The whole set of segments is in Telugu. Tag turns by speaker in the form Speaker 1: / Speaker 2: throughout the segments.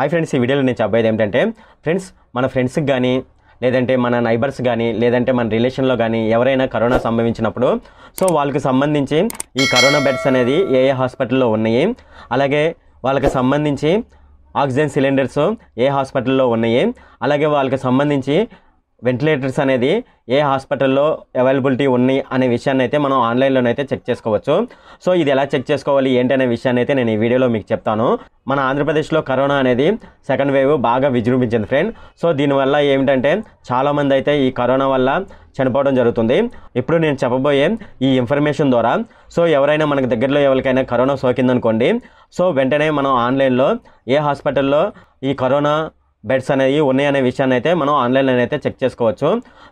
Speaker 1: హాయ్ ఫ్రెండ్స్ ఈ వీడియోలో నేను చెప్పేది ఏంటంటే ఫ్రెండ్స్ మన ఫ్రెండ్స్కి కానీ లేదంటే మన నైబర్స్ కానీ లేదంటే మన రిలేషన్లో కానీ ఎవరైనా కరోనా సంభవించినప్పుడు సో వాళ్ళకి సంబంధించి ఈ కరోనా బెడ్స్ అనేది ఏ ఏ హాస్పిటల్లో ఉన్నాయి అలాగే వాళ్ళకి సంబంధించి ఆక్సిజన్ సిలిండర్స్ ఏ హాస్పిటల్లో ఉన్నాయి అలాగే వాళ్ళకి సంబంధించి వెంటిలేటర్స్ అనేది ఏ హాస్పిటల్లో అవైలబిలిటీ ఉన్నాయి అనే విషయాన్ని అయితే మనం ఆన్లైన్లోనైతే చెక్ చేసుకోవచ్చు. సో ఇది ఎలా చెక్ చేసుకోవాలి ఏంటి అనే విషయాన్ని అయితే నేను ఈ వీడియోలో మీకు చెప్తాను. మన ఆంధ్రప్రదేశ్లో కరోనా అనేది సెకండ్ వేవ్ బాగా విజృంభించింది ఫ్రెండ్ సో దీనివల్ల ఏమిటంటే చాలామంది అయితే ఈ కరోనా వల్ల చనిపోవడం జరుగుతుంది. ఇప్పుడు నేను చెప్పబోయే ఈ ఇన్ఫర్మేషన్ ద్వారా సో ఎవరైనా మనకు దగ్గరలో ఎవరికైనా కరోనా సోకిందనుకోండి సో వెంటనే మనం ఆన్లైన్లో ఏ హాస్పిటల్లో ఈ కరోనా బెడ్స్ అనేవి ఉన్నాయనే విషయాన్ని అయితే మనం ఆన్లైన్లో అయితే చెక్ చేసుకోవచ్చు.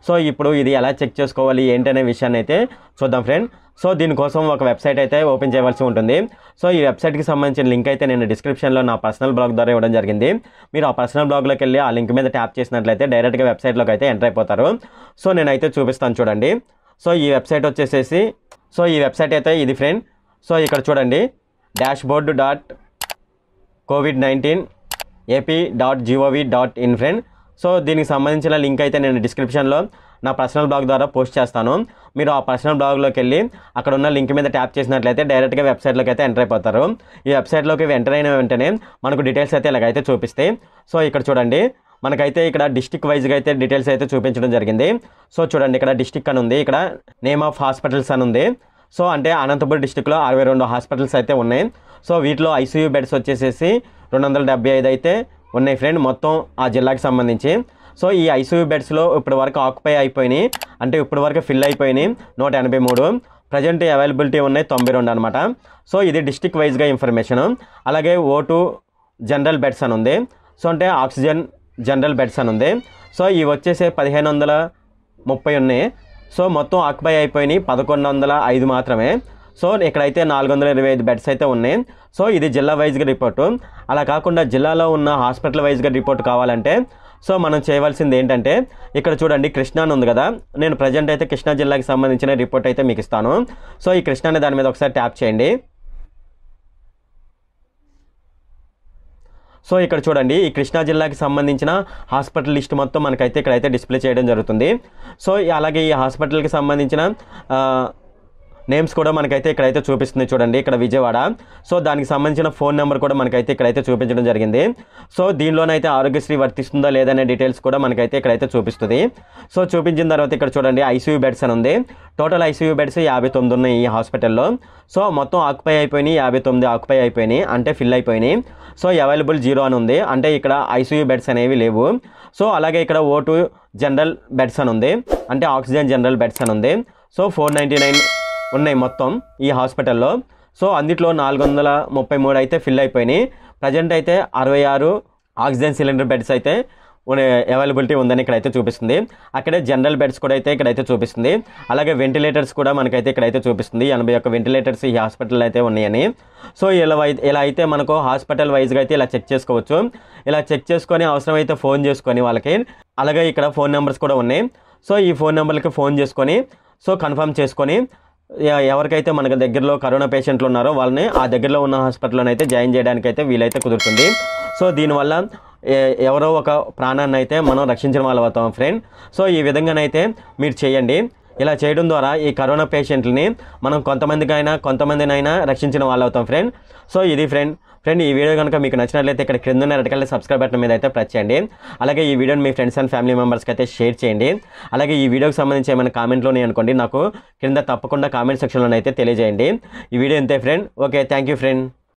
Speaker 1: సో ఇప్పుడు ఇది ఎలా చెక్ చేసుకోవాలి ఏంటి అనే విషయాన్ని అయితే చూద్దాం ఫ్రెండ్. సో దీనికోసం ఒక వెబ్సైట్ అయితే ఓపెన్ చేయవలసి ఉంటుంది. సో ఈ వెబ్సైట్కి సంబంధించిన లింక్ అయితే నేను డిస్క్రిప్షన్లో నా పర్సనల్ బ్లాగ్ ద్వారా ఇవ్వడం జరిగింది. మీరు ఆ పర్సనల్ బ్లాగ్లోకి వెళ్ళి ఆ లింక్ మీద ట్యాప్ చేసినట్లయితే డైరెక్ట్గా వెబ్సైట్లోకి అయితే ఎంటర్ అయిపోతారు. సో నేనైతే చూపిస్తాను చూడండి. సో ఈ వెబ్సైట్ వచ్చేసేసి సో ఈ వెబ్సైట్ అయితే ఇది ఫ్రెండ్. సో ఇక్కడ చూడండి. Dashboard dot covid nineteen AP dot gov dot in friend so దీనికి సంబంధించిన లింక్ అయితే నేను డిస్క్రిప్షన్లో నా పర్సనల్ బ్లాగ్ ద్వారా పోస్ట్ చేస్తాను. మీరు ఆ పర్సనల్ బ్లాగ్లోకి వెళ్ళి అక్కడ ఉన్న లింక్ మీద ట్యాప్ చేసినట్లయితే డైరెక్ట్గా వెబ్సైట్లోకి అయితే ఎంటర్ అయిపోతారు. ఈ వెబ్సైట్లోకి ఎంటర్ అయిన వెంటనే మనకు డీటెయిల్స్ అయితే ఇలాగైతే చూపిస్తాయి. సో ఇక్కడ చూడండి. మనకైతే ఇక్కడ డిస్టిక్ వైజ్గా అయితే డీటెయిల్స్ అయితే చూపించడం జరిగింది. సో చూడండి ఇక్కడ డిస్టిక్ అని ఉంది. ఇక్కడ నేమ్ ఆఫ్ హాస్పిటల్స్ అని ఉంది. సో అంటే అనంతపురం డిస్టిక్లో అరవై రెండు హాస్పిటల్స్ అయితే ఉన్నాయి. సో వీటిలో ఐసీయూ బెడ్స్ వచ్చేసేసి రెండు వందల డెబ్బై ఐదు అయితే ఉన్నాయి ఫ్రెండ్ మొత్తం ఆ జిల్లాకి సంబంధించి. సో ఈ ఐసీయూ బెడ్స్లో ఇప్పటి వరకు ఆక్యుపై అయిపోయినాయి. అంటే ఇప్పటి వరకు ఫిల్ అయిపోయినాయి నూట ఎనభై మూడు. ప్రజెంట్ అవైలబిలిటీ ఉన్నాయి తొంభై రెండు అనమాట సో ఇది డిస్టిక్ వైజ్గా ఇన్ఫర్మేషన్. అలాగే ఓటు జనరల్ బెడ్స్ అని ఉంది. సో అంటే ఆక్సిజన్ జనరల్ బెడ్స్ అని ఉంది. సో ఇవి వచ్చేసి పదిహేను వందల ముప్పై ఉన్నాయి. సో మొత్తం ఆక్యుపై అయిపోయినాయి పదకొండు వందల ఐదు మాత్రమే. సో ఇక్కడైతే నాలుగు వందల ఇరవై ఐదు బెడ్స్ అయితే ఉన్నాయి. సో ఇది జిల్లా వైజ్గా రిపోర్టు. అలా కాకుండా జిల్లాలో ఉన్న హాస్పిటల్ వైజ్గా రిపోర్ట్ కావాలంటే సో మనం చేయవలసింది ఏంటంటే ఇక్కడ చూడండి కృష్ణా అని ఉంది కదా. నేను ప్రజెంట్ అయితే కృష్ణా జిల్లాకి సంబంధించిన రిపోర్ట్ అయితే మీకు ఇస్తాను. సో ఈ కృష్ణా అనే దాని మీద ఒకసారి ట్యాప్ చేయండి. సో ఇక్కడ చూడండి ఈ కృష్ణా జిల్లాకి సంబంధించిన హాస్పిటల్ లిస్ట్ మొత్తం మనకైతే ఇక్కడైతే డిస్ప్లే చేయడం జరుగుతుంది. సో అలాగే ఈ హాస్పిటల్కి సంబంధించిన నేమ్స్ కూడా మనకైతే ఇక్కడైతే చూపిస్తుంది చూడండి ఇక్కడ విజయవాడ. సో దానికి సంబంధించిన ఫోన్ నెంబర్ కూడా మనకైతే ఇక్కడైతే చూపించడం జరిగింది. సో దీనిలోనైతే ఆరోగ్యశ్రీ వర్తిస్తుందా లేదనే డీటెయిల్స్ కూడా మనకైతే ఇక్కడైతే చూపిస్తుంది. సో చూపించిన తర్వాత ఇక్కడ చూడండి ఐసీయూ బెడ్స్ అని ఉంది. టోటల్ ఐసీయూ బెడ్స్ యాభై తొమ్మిది ఉన్నాయి ఈ హాస్పిటల్లో. సో మొత్తం ఆక్యుపై అయిపోయినాయి యాభై తొమ్మిది ఆక్యుపై అయిపోయినాయి అంటే ఫిల్ అయిపోయినాయి. సో అవైలబుల్ జీరో అని ఉంది. అంటే ఇక్కడ ఐసీయూ బెడ్స్ అనేవి లేవు. సో అలాగే ఇక్కడ ఓటు జనరల్ బెడ్స్ అని ఉంది. అంటే ఆక్సిజన్ జనరల్ బెడ్స్ అని ఉంది. సో ఫోర్ నైంటీ నైన్ ఉన్నాయి మొత్తం ఈ హాస్పిటల్లో. సో అందుట్లో నాలుగు వందల ముప్పై మూడు అయితే ఫిల్ అయిపోయినాయి. ప్రజెంట్ అయితే అరవై ఆరు ఆక్సిజన్ సిలిండర్ బెడ్స్ అయితే అవైలబిలిటీ ఉందని ఇక్కడైతే చూపిస్తుంది. అక్కడే జనరల్ బెడ్స్ కూడా అయితే ఇక్కడైతే చూపిస్తుంది. అలాగే వెంటిలేటర్స్ కూడా మనకైతే ఇక్కడైతే చూపిస్తుంది. ఎనభై ఒక్క వెంటిలేటర్స్ ఈ హాస్పిటల్ అయితే ఉన్నాయని. సో ఇలా ఇలా అయితే మనకు హాస్పిటల్ వైజ్గా అయితే ఇలా చెక్ చేసుకోవచ్చు. ఇలా చెక్ చేసుకొని అవసరమైతే ఫోన్ చేసుకొని వాళ్ళకి. అలాగే ఇక్కడ ఫోన్ నెంబర్స్ కూడా ఉన్నాయి. సో ఈ ఫోన్ నెంబర్లకి ఫోన్ చేసుకొని సో కన్ఫర్మ్ చేసుకొని ఎవరికైతే మనకు దగ్గరలో కరోనా పేషెంట్లు ఉన్నారో వాళ్ళని ఆ దగ్గరలో ఉన్న హాస్పిటల్లో అయితే జాయిన్ చేయడానికి అయితే వీలైతే కుదురుతుంది. సో దీనివల్ల ఎ- ఎవరో ఒక ప్రాణాన్ని అయితే మనం రక్షించిన వాళ్ళ అవుతాం ఫ్రెండ్ సో ఈ విధంగానైతే మీరు చేయండి. ఇలా చేయడం ద్వారా ఈ కరోనా పేషెంట్లని మనం కొంతమందికైనా కొంతమందినైనా రక్షించిన వాళ్ళు అవుతాం ఫ్రెండ్. సో ఇది ఫ్రెండ్. ఫ్రెండ్ ఈ వీడియో కనుక మీకు నచ్చినట్లయితే ఇక్కడ క్రింద ఉన్న రెడ్ కలర్ సబ్స్క్రైబ్ బటన్ మీద అయితే ప్రెస్ చేయండి. అలాగే ఈ వీడియోని మీ ఫ్రెండ్స్ అండ్ ఫ్యామిలీ మెంబర్స్కి అయితే షేర్ చేయండి. అలాగే ఈ వీడియోకి సంబంధించి ఏమైనా కామెంట్లోనే అనుకోండి. నాకు క్రింద తప్పకుండా కామెంట్ సెక్షన్లోనైతే అయితే తెలియజేయండి. ఈ వీడియో ఇంతే friend. Okay thank you friend.